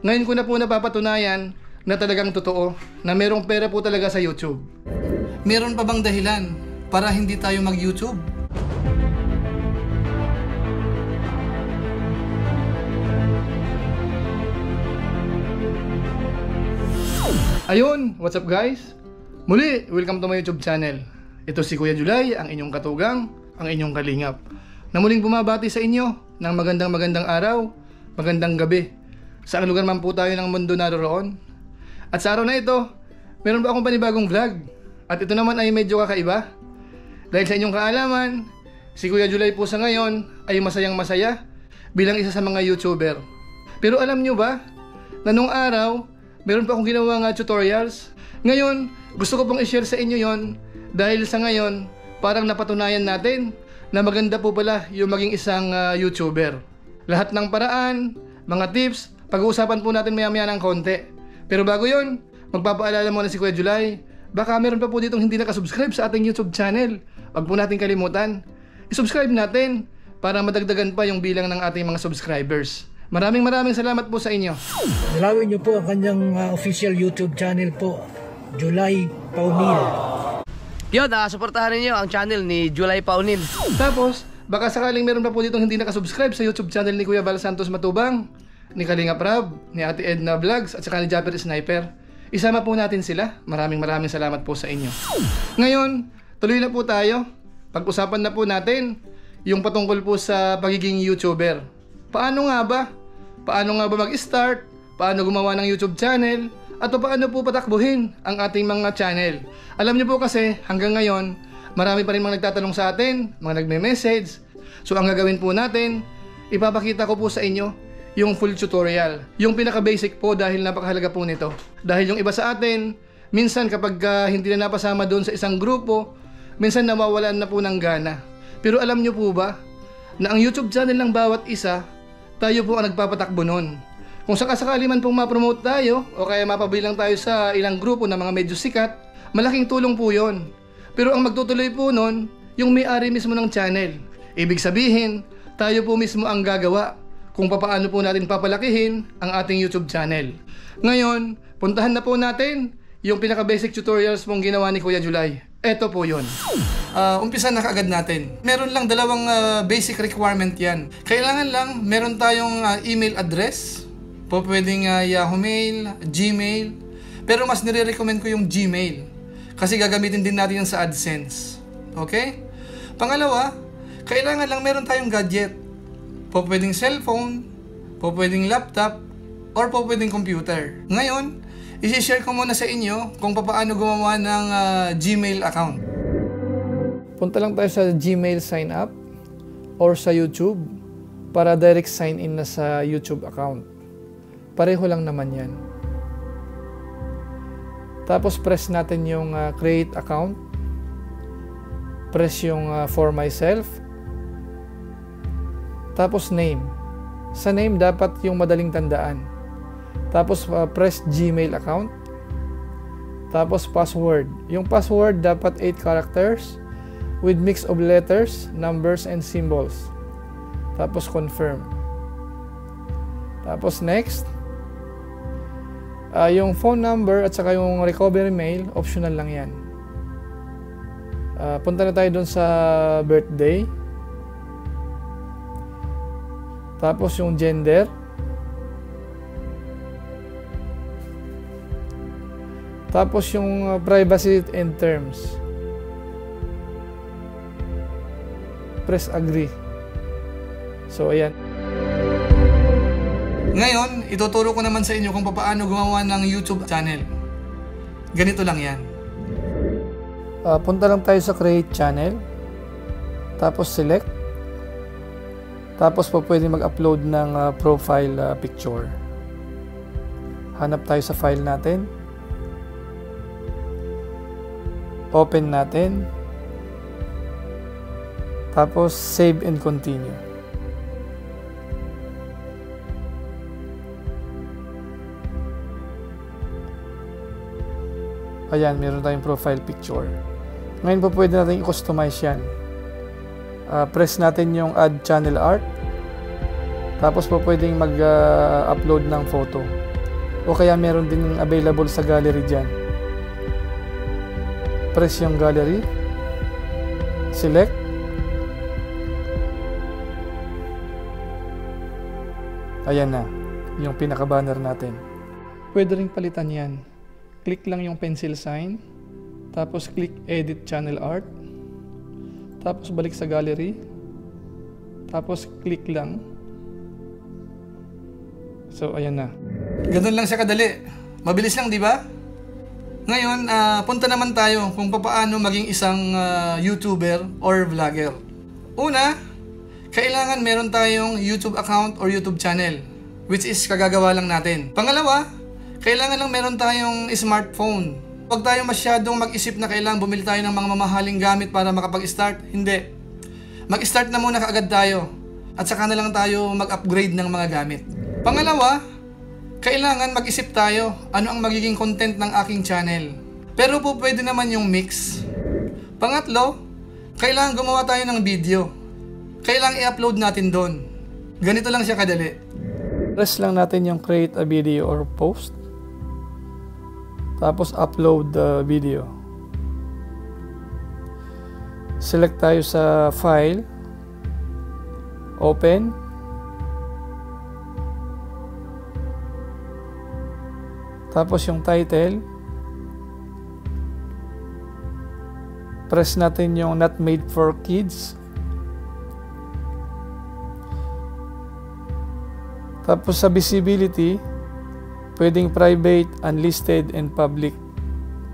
Ngayon ko na po napapatunayan na talagang totoo na merong pera po talaga sa YouTube. Meron pa bang dahilan para hindi tayo mag-YouTube? Ayun, what's up guys? Muli, welcome to my YouTube channel. Ito si Kuya Julay, ang inyong katugang, ang inyong kalingap. Na muling bumabati sa inyo ng magandang magandang araw, magandang gabi. Saan lugar man po tayo ng mundo naroon. At sa araw na ito, meron ba akong panibagong vlog? At ito naman ay medyo kakaiba. Dahil sa inyong kaalaman, si Kuya Julay po sa ngayon ay masayang masaya bilang isa sa mga YouTuber. Pero alam nyo ba, na nung araw, meron pa akong ginawa nga tutorials. Ngayon, gusto ko pong i-share sa inyo yon dahil sa ngayon, parang napatunayan natin na maganda po pala yung maging isang ah, YouTuber. Lahat ng paraan, mga tips, pag-uusapan po natin maya-maya ng konti. Pero bago yon, magpapaalala muna si Kuya July, baka meron pa po ditong hindi nakasubscribe sa ating YouTube channel. Huwag po natin kalimutan. I-subscribe natin para madagdagan pa yung bilang ng ating mga subscribers. Maraming maraming salamat po sa inyo. Dalawin niyo po ang kanyang uh, official YouTube channel po, July Paunil. Yun, uh, supportahan ninyo ang channel ni July Paunil. Tapos, baka sakaling meron pa po ditong hindi nakasubscribe sa YouTube channel ni Kuya Val Santos Matubang, ni Kalinga Prab, ni Ate Edna Vlogs, at saka ni Japper Sniper. Isama po natin sila. Maraming maraming salamat po sa inyo. Ngayon, tuloy na po tayo. Pag-usapan na po natin yung patungkol po sa pagiging YouTuber. Paano nga ba? Paano nga ba mag-start? Paano gumawa ng YouTube channel? At paano po patakbuhin ang ating mga channel? Alam niyo po kasi hanggang ngayon, marami pa rin mga nagtatanong sa atin, mga nagme-message. So ang gagawin po natin, ipapakita ko po sa inyo yung full tutorial. Yung pinaka-basic po dahil napakahalaga po nito. Dahil yung iba sa atin, minsan kapag ah, hindi na napasama doon sa isang grupo, minsan nawawalan na po ng gana. Pero alam niyo po ba, na ang YouTube channel ng bawat isa, tayo po ang nagpapatakbo nun. Kung sakasakali man pong ma-promote tayo o kaya mapabilang tayo sa ilang grupo na mga medyo sikat, malaking tulong po yon. Pero ang magtutuloy po nun, yung may-ari mismo ng channel. Ibig sabihin, tayo po mismo ang gagawa kung papaano po natin papalakihin ang ating YouTube channel. Ngayon, puntahan na po natin yung pinaka-basic tutorials mong ginawa ni Kuya July. Ito po yun. Uh, umpisa na kaagad natin. Meron lang dalawang ah, basic requirement yan. Kailangan lang meron tayong ah, email address. Po pwedeng ah, Yahoo Mail, Gmail. Pero mas nire-recommend ko yung Gmail. Kasi gagamitin din natin yan sa AdSense. Okay? Pangalawa, kailangan lang meron tayong gadget. Po pwedeng cellphone, po pwedeng laptop, or po pwedeng computer. Ngayon, isi-share ko muna sa inyo kung paano gumawa ng ah, Gmail account. Punta lang tayo sa Gmail sign up or sa YouTube para direct sign in na sa YouTube account. Pareho lang naman yan. Tapos press natin yung ah, create account. Press yung ah, for myself. Tapos name. Sa name dapat yung madaling tandaan. Tapos uh, press Gmail account. Tapos password. Yung password dapat 8 characters with mix of letters, numbers, and symbols. Tapos confirm. Tapos next. Ah, yung phone number at saka yung recovery mail, optional lang yan. Ah, punta na tayo dun sa birthday. Tapos yung gender. Tapos yung uh, privacy and terms. Press agree. So ayan. Ngayon, ituturo ko naman sa inyo kung paano gumawa ng YouTube channel. Ganito lang yan. Uh, punta lang tayo sa create channel. Tapos select. Tapos po pwede mag-upload ng uh, profile uh, picture. Hanap tayo sa file natin. Open natin. Tapos save and continue. Ayan, meron tayong profile picture. Ngayon po pwede natin i-customize yan. Uh, press natin yung add channel art. Tapos po pwedeng mag-upload ng photo. O kaya meron din available sa gallery dyan. Press yung gallery. Select. Ayan na, yung pinaka-banner natin. Pwede rin palitan yan. Click lang yung pencil sign. Tapos click edit channel art. Tapos balik sa gallery. Tapos click lang. So ayan na. Ganun lang siya kadali. Mabilis lang, di ba? Ngayon, ah, punta naman tayo kung paano maging isang ah, YouTuber or vlogger. Una, kailangan meron tayong YouTube account or YouTube channel, which is kagagawa lang natin. Pangalawa, kailangan lang meron tayong smartphone. Huwag tayo masyadong mag-isip na kailangan bumili tayo ng mga mamahaling gamit para makapag-start. Hindi. Mag-start na muna kaagad tayo. At saka na lang tayo mag-upgrade ng mga gamit. Pangalawa, kailangan mag-isip tayo ano ang magiging content ng aking channel. Pero po pwede naman yung mix. Pangatlo, kailangan gumawa tayo ng video. Kailangan i-upload natin doon. Ganito lang siya kadali. Press lang natin yung create a video or post. Tapos upload the video. Select tayo sa file. Open. Tapos yung title. Press natin yung not made for kids. Tapos sa visibility, pwedeng private, unlisted, and public.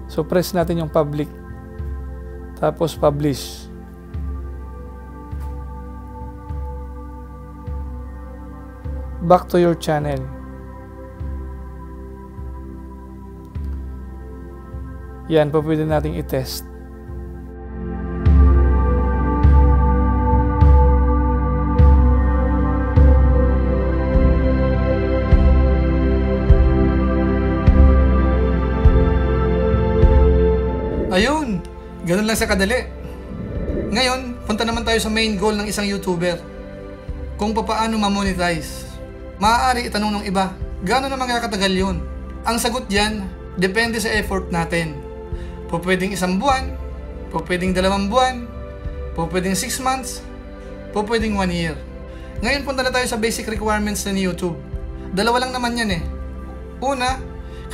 So press natin yung public. Tapos publish. Back to your channel. Yan po pwede nating i-test. Ganun lang sa kadali. Ngayon, punta naman tayo sa main goal ng isang YouTuber. Kung papaano ma-monetize. Maaari itanong ng iba, gaano naman katagal yun? Ang sagot diyan, depende sa effort natin. Pwedeng isang buwan, pwedeng dalawang buwan, pwedeng 6 months, pwedeng 1 year. Ngayon punta na tayo sa basic requirements na ni YouTube. Dalawa lang naman yan eh. Una,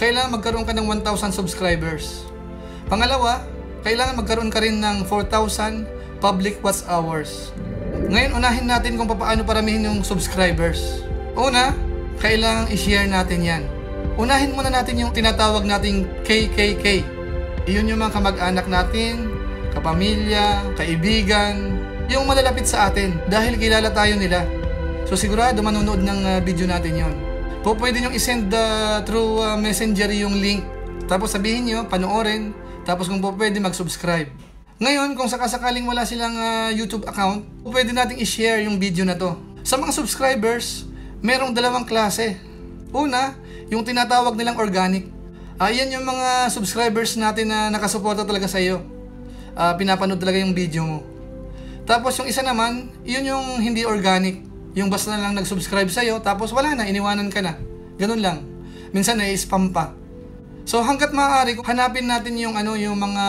kailangan magkaroon ka ng 1,000 subscribers. Pangalawa, kailangan magkaroon ka rin ng 4,000 public watch hours. Ngayon, unahin natin kung paano paramihin yung subscribers. Una, kailangan i-share natin yan. Unahin muna natin yung tinatawag nating KKK. Iyon yung mga kamag-anak natin, kapamilya, kaibigan, yung malalapit sa atin dahil kilala tayo nila. So sigurado manonood ng uh, video natin yon. Po pwede nyo isend uh, through uh, messenger yung link. Tapos sabihin nyo, panoorin. Tapos kung po pwede mag-subscribe. Ngayon, kung sakasakaling wala silang uh, YouTube account, pwede nating i-share yung video na to. Sa mga subscribers, merong dalawang klase. Una, yung tinatawag nilang organic. Ayan yung mga subscribers natin na nakasuporta talaga sa iyo. Uh, pinapanood talaga yung video mo. Tapos yung isa naman, yun yung hindi organic. Yung basta na lang nag-subscribe sa'yo, tapos wala na, iniwanan ka na. Ganun lang. Minsan na-spam pa. So hanggat maaari, hanapin natin yung ano yung mga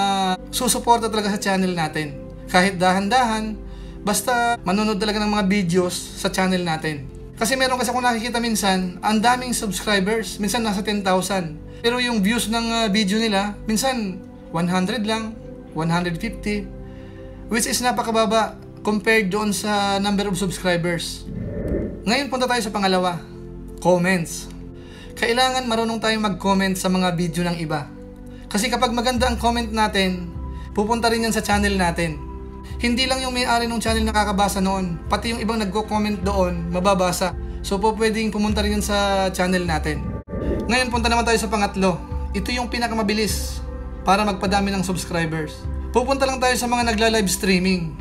susuporta talaga sa channel natin. Kahit dahan-dahan, basta manonood talaga ng mga videos sa channel natin. Kasi meron kasi ako nakikita minsan, ang daming subscribers, minsan nasa 10,000. Pero yung views ng uh, video nila, minsan 100 lang, 150, which is napakababa compared doon sa number of subscribers. Ngayon punta tayo sa pangalawa, comments kailangan marunong tayong mag-comment sa mga video ng iba. Kasi kapag maganda ang comment natin, pupunta rin yan sa channel natin. Hindi lang yung may-ari ng channel nakakabasa noon, pati yung ibang nagko-comment doon, mababasa. So po pwedeng pumunta rin yan sa channel natin. Ngayon punta naman tayo sa pangatlo. Ito yung pinakamabilis para magpadami ng subscribers. Pupunta lang tayo sa mga nagla-live streaming.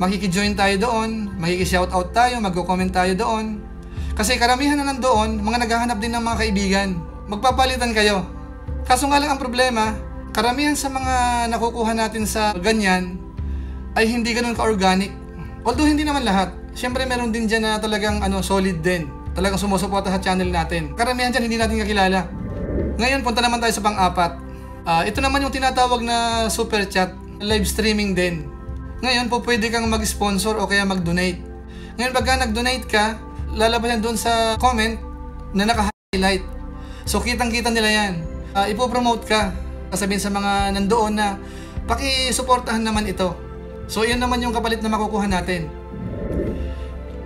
Makiki-join tayo doon, makiki-shoutout tayo, magko-comment tayo doon. Kasi karamihan na nandoon, mga naghahanap din ng mga kaibigan. Magpapalitan kayo. Kaso nga lang ang problema, karamihan sa mga nakukuha natin sa ganyan ay hindi ganun ka-organic. Although hindi naman lahat. Siyempre meron din dyan na talagang ano, solid din. talagang sumusuporta sa channel natin. Karamihan dyan hindi natin kakilala. Ngayon, punta naman tayo sa pang-apat. Ah, ito naman yung tinatawag na super chat, live streaming din. Ngayon po pwede kang mag-sponsor o kaya mag-donate. Ngayon pagka nag-donate ka, lalabas yan doon sa comment na naka-highlight. So kitang-kita nila yan. Ah, ipopromote ka. Sasabihin sa mga nandoon na paki-suportahan naman ito. So yun naman yung kapalit na makukuha natin.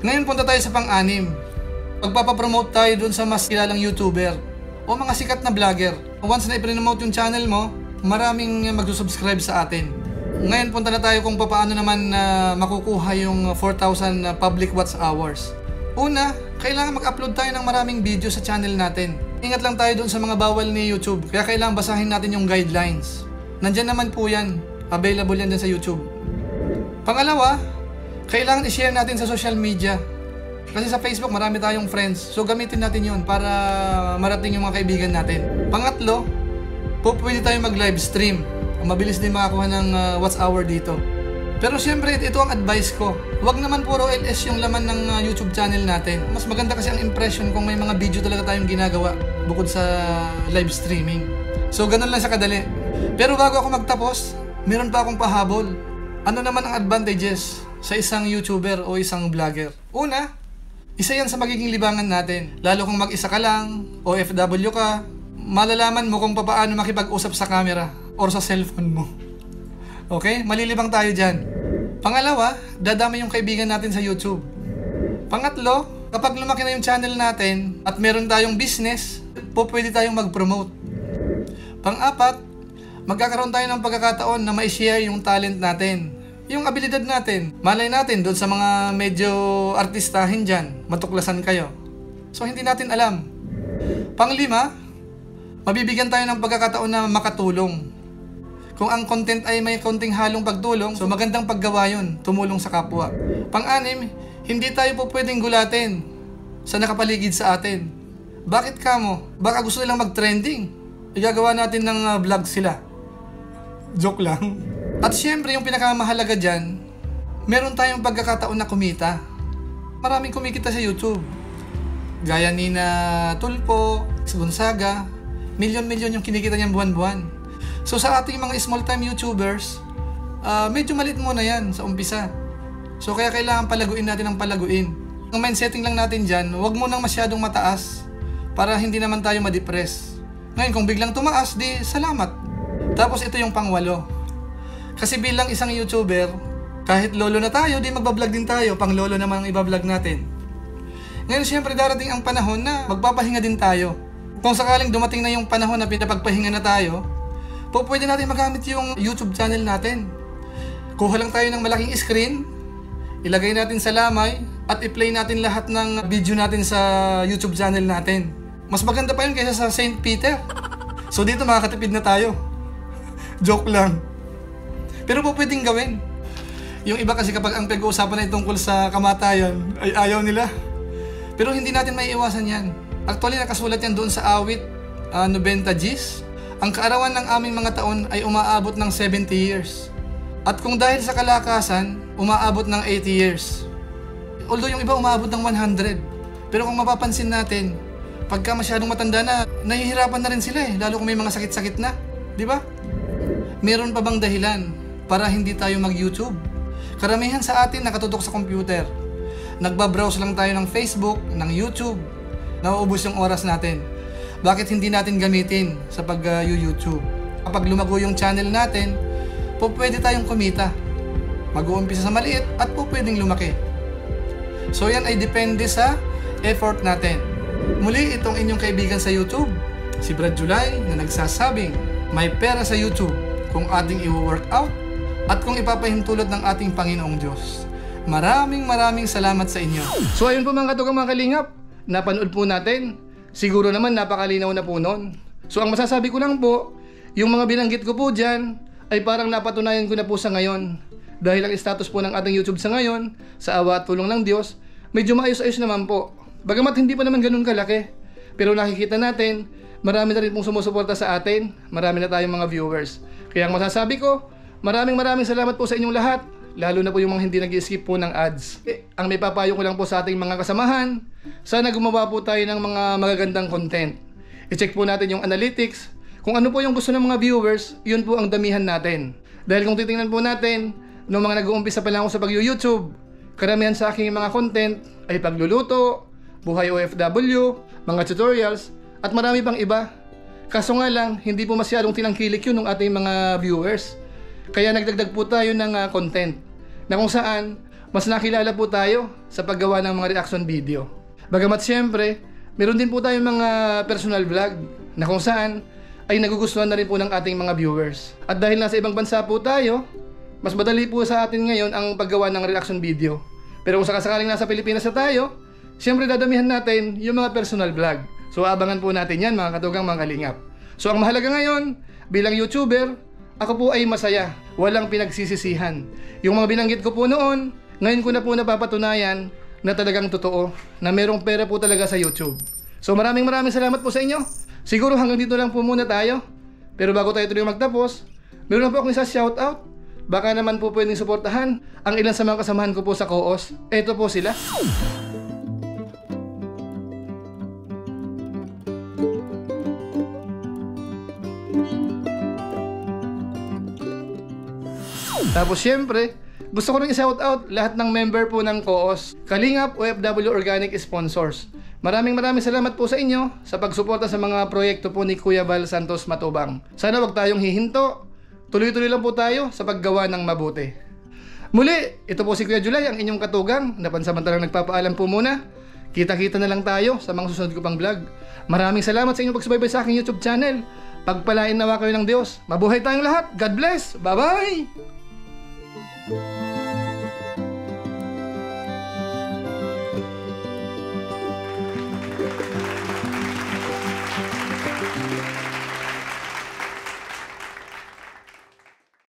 Ngayon punta tayo sa pang-anim. Pagpapapromote tayo dun sa mas kilalang YouTuber o mga sikat na vlogger. Once na i-promote yung channel mo, maraming magsusubscribe sa atin. Ngayon punta na tayo kung paano naman na makukuha yung 4,000 public watch hours. Una, kailangan mag-upload tayo ng maraming video sa channel natin. Ingat lang tayo dun sa mga bawal ni YouTube, kaya kailangan basahin natin yung guidelines. Nandyan naman po yan. Available yan din sa YouTube. Pangalawa, kailangan i-share natin sa social media. Kasi sa Facebook marami tayong friends. So gamitin natin yon para marating yung mga kaibigan natin. Pangatlo, po pwede tayo mag-live stream. Mabilis din makakuha ng uh, watch hour dito. Pero siyempre, ito ang advice ko. Huwag naman puro LS yung laman ng uh, YouTube channel natin. Mas maganda kasi ang impression kung may mga video talaga tayong ginagawa bukod sa live streaming. So, ganun lang sa kadali. Pero bago ako magtapos, meron pa akong pahabol. Ano naman ang advantages sa isang YouTuber o isang vlogger? Una, isa yan sa magiging libangan natin. Lalo kung mag-isa ka lang, o FW ka, malalaman mo kung paano makipag-usap sa camera or sa cellphone mo. Okay? Malilibang tayo dyan. Pangalawa, dadami yung kaibigan natin sa YouTube. Pangatlo, kapag lumaki na yung channel natin at meron tayong business, po pwede tayong mag-promote. Pang-apat, magkakaroon tayo ng pagkakataon na ma-share yung talent natin. Yung abilidad natin. Malay natin doon sa mga medyo artistahin dyan, matuklasan kayo. So hindi natin alam. Panglima, mabibigyan tayo ng pagkakataon na makatulong. Kung ang content ay may konting halong pagtulong, so magandang paggawa yun, tumulong sa kapwa. Pang-anim, hindi tayo po pwedeng gulatin sa nakapaligid sa atin. Bakit ka mo? Baka gusto nilang mag-trending. Igagawa natin ng uh, vlog sila. Joke lang. At syempre, yung pinakamahalaga dyan, meron tayong pagkakataon na kumita. Maraming kumikita sa YouTube. Gaya ni na Tulpo, Gonzaga, milyon-milyon yung kinikita niyang buwan-buwan. So sa ating mga small-time YouTubers, uh, medyo malit muna yan sa umpisa. So kaya kailangan palaguin natin ang palaguin. Ang mindsetting lang natin dyan, huwag mo nang masyadong mataas para hindi naman tayo ma-depress. Ngayon, kung biglang tumaas, di salamat. Tapos ito yung pangwalo. Kasi bilang isang YouTuber, kahit lolo na tayo, di magbablog din tayo, pang lolo naman ang ibablog natin. Ngayon, syempre darating ang panahon na magpapahinga din tayo. Kung sakaling dumating na yung panahon na pinapagpahinga na tayo, po pwede natin magamit yung YouTube channel natin. Kuha lang tayo ng malaking screen, ilagay natin sa lamay, at i-play natin lahat ng video natin sa YouTube channel natin. Mas maganda pa yun kaysa sa St. Peter. So dito makakatipid na tayo. Joke lang. Pero po pwedeng gawin. Yung iba kasi kapag ang pag-uusapan ay tungkol sa kamatayan, ay ayaw nila. Pero hindi natin may iwasan yan. Actually, nakasulat yan doon sa awit uh, 90 Gs. Ang kaarawan ng aming mga taon ay umaabot ng 70 years. At kung dahil sa kalakasan, umaabot ng 80 years. Although yung iba umaabot ng 100. Pero kung mapapansin natin, pagka masyadong matanda na, nahihirapan na rin sila eh, lalo kung may mga sakit-sakit na. Di ba? Meron pa bang dahilan para hindi tayo mag-YouTube? Karamihan sa atin nakatutok sa computer. Nagbabrowse lang tayo ng Facebook, ng YouTube. Nauubos yung oras natin. Bakit hindi natin gamitin sa pag-YouTube? Kapag lumago yung channel natin, po pwede tayong kumita. Mag-uumpisa sa maliit at po pwedeng lumaki. So yan ay depende sa effort natin. Muli itong inyong kaibigan sa YouTube, si Brad July na nagsasabing may pera sa YouTube kung ating i-work out at kung ipapahintulot ng ating Panginoong Diyos. Maraming maraming salamat sa inyo. So ayun po mga katugang mga kalingap, napanood po natin. Siguro naman napakalinaw na po noon. So ang masasabi ko lang po, yung mga binanggit ko po dyan, ay parang napatunayan ko na po sa ngayon. Dahil ang status po ng ating YouTube sa ngayon, sa awa at tulong ng Diyos, medyo maayos-ayos naman po. Bagamat hindi pa naman ganun kalaki. Pero nakikita natin, marami na rin pong sumusuporta sa atin, marami na tayong mga viewers. Kaya ang masasabi ko, maraming maraming salamat po sa inyong lahat. lalo na po yung mga hindi nag skip po ng ads. Eh, ang may papayo ko lang po sa ating mga kasamahan, sana gumawa po tayo ng mga magagandang content. I-check po natin yung analytics, kung ano po yung gusto ng mga viewers, yun po ang damihan natin. Dahil kung titingnan po natin, noong mga nag-uumpisa pa lang ako sa pag-YouTube, karamihan sa aking mga content ay pagluluto, buhay OFW, mga tutorials, at marami pang iba. Kaso nga lang, hindi po masyadong tinangkilik yun ng ating mga viewers. Kaya nagdagdag po tayo ng ah, content na kung saan mas nakilala po tayo sa paggawa ng mga reaction video. Bagamat siyempre, meron din po tayong mga personal vlog na kung saan ay nagugustuhan na rin po ng ating mga viewers. At dahil nasa ibang bansa po tayo, mas madali po sa atin ngayon ang paggawa ng reaction video. Pero kung sakasakaling nasa Pilipinas na tayo, siyempre dadamihan natin yung mga personal vlog. So abangan po natin yan mga katugang mga kalingap. So ang mahalaga ngayon, bilang YouTuber, ako po ay masaya. Walang pinagsisisihan. Yung mga binanggit ko po noon, ngayon ko na po napapatunayan na talagang totoo, na merong pera po talaga sa YouTube. So maraming maraming salamat po sa inyo. Siguro hanggang dito lang po muna tayo. Pero bago tayo tuloy magtapos, meron po akong isa shoutout. Baka naman po pwedeng suportahan ang ilan sa mga kasamahan ko po sa Koos. Ito po sila. Tapos syempre, gusto ko rin i-shout out lahat ng member po ng Koos, Kalingap OFW Organic Sponsors. Maraming maraming salamat po sa inyo sa pagsuporta sa mga proyekto po ni Kuya Val Santos Matubang. Sana wag tayong hihinto. Tuloy-tuloy lang po tayo sa paggawa ng mabuti. Muli, ito po si Kuya July, ang inyong katugang na pansamantalang nagpapaalam po muna. Kita-kita na lang tayo sa mga susunod ko pang vlog. Maraming salamat sa inyong pagsubaybay sa aking YouTube channel. Pagpalain nawa kayo ng Diyos. Mabuhay tayong lahat. God bless. Bye-bye!